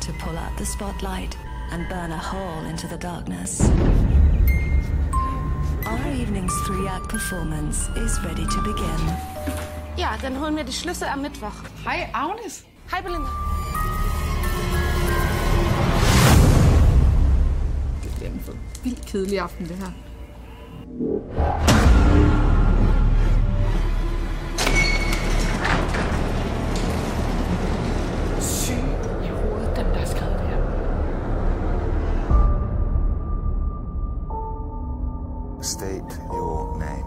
to pull out the spotlight and burn a hole into the darkness. Our evening's three-act performance is ready to begin. Ja, dann holen wir die Schlüssel am Mittwoch. Hej, Agnes. Hej, Belinda. Det bliver en for vildt kedelig aften, det her. State your name.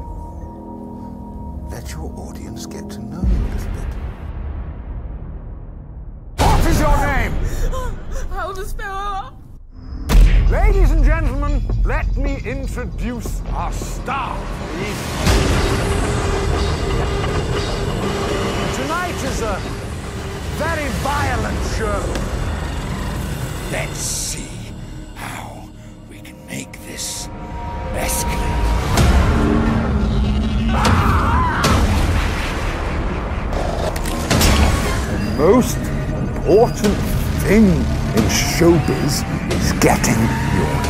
Let your audience get to know you a little bit. What is your name? Agnes Bauer. Ladies and gentlemen, let me introduce our star. for the evening. Tonight is a very violent show. Let's see how we can make this most important thing in showbiz is getting your